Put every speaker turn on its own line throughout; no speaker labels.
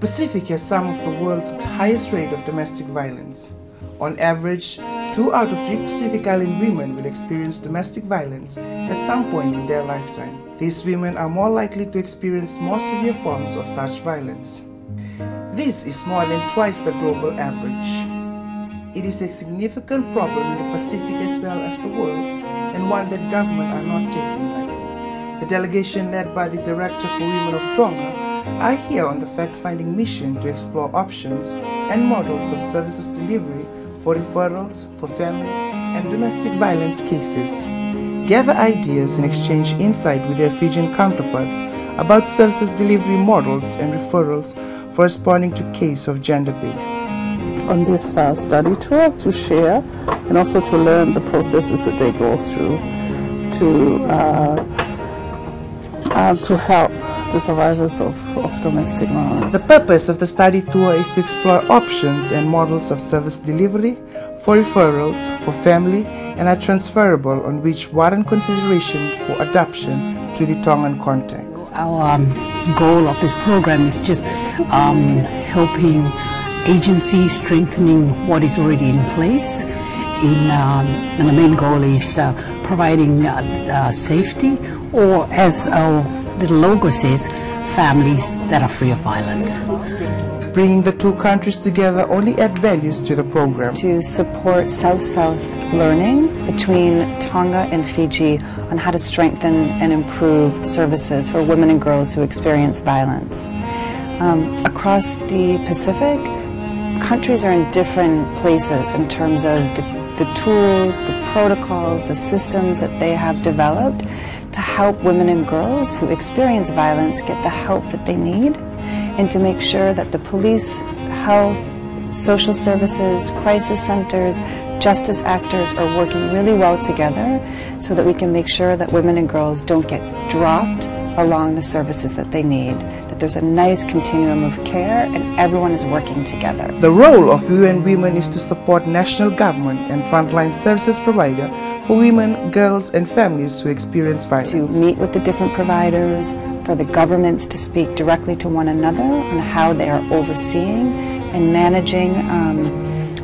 Pacific has some of the world's highest rate of domestic violence. On average, two out of three Pacific Island women will experience domestic violence at some point in their lifetime. These women are more likely to experience more severe forms of such violence. This is more than twice the global average. It is a significant problem in the Pacific as well as the world, and one that government are not taking lightly. The delegation led by the Director for Women of Tonga are here on the fact-finding mission to explore options and models of services delivery for referrals for family and domestic violence cases. Gather ideas and exchange insight with their Fijian counterparts about services delivery models and referrals for responding to case of gender-based.
On this uh, study tour to share and also to learn the processes that they go through to uh, uh, to help the survivors of, of domestic violence.
The purpose of the study tour is to explore options and models of service delivery for referrals for family and are transferable on which warrant consideration for adoption to the Tongan context.
Our um, goal of this program is just um, helping agencies strengthening what is already in place. In, um, and the main goal is uh, providing uh, uh, safety or as our the logo says families that are free of violence.
Bringing the two countries together only add values to the program.
To support South-South learning between Tonga and Fiji on how to strengthen and improve services for women and girls who experience violence. Um, across the Pacific, countries are in different places in terms of the, the tools, the protocols, the systems that they have developed to help women and girls who experience violence get the help that they need and to make sure that the police, health, social services, crisis centers, justice actors are working really well together so that we can make sure that women and girls don't get dropped along the services that they need, there's a nice continuum of care and everyone is working together.
The role of UN Women is to support national government and frontline services provider for women, girls and families who experience violence.
To meet with the different providers, for the governments to speak directly to one another on how they are overseeing and managing um,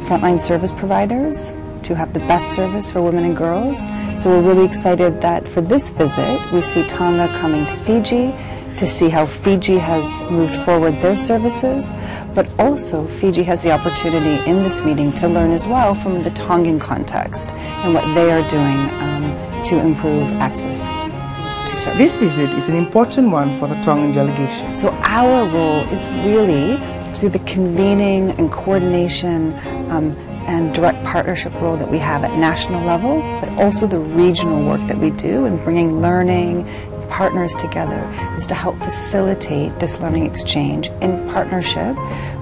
frontline service providers to have the best service for women and girls. So we're really excited that for this visit, we see Tonga coming to Fiji to see how Fiji has moved forward their services, but also Fiji has the opportunity in this meeting to learn as well from the Tongan context and what they are doing um, to improve access to service.
This visit is an important one for the Tongan delegation.
So our role is really through the convening and coordination um, and direct partnership role that we have at national level, but also the regional work that we do in bringing learning, partners together is to help facilitate this learning exchange in partnership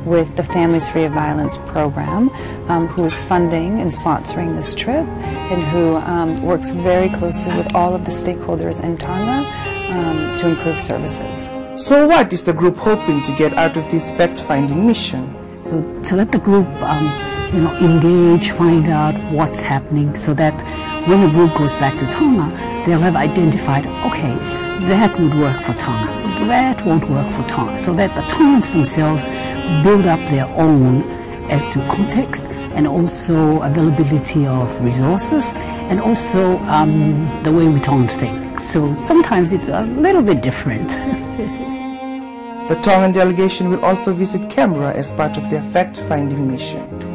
with the Families Free of Violence program, um, who is funding and sponsoring this trip and who um, works very closely with all of the stakeholders in Tonga um, to improve services.
So what is the group hoping to get out of this fact-finding mission?
So to let the group um, you know, engage, find out what's happening so that when the group goes back to Tonga, they'll have identified, okay, that would work for Tonga, that won't work for Tonga, so that the Tongans themselves build up their own as to context and also availability of resources and also um, the way we Tongans think. So sometimes it's a little bit different.
the Tongan delegation will also visit Canberra as part of their fact-finding mission.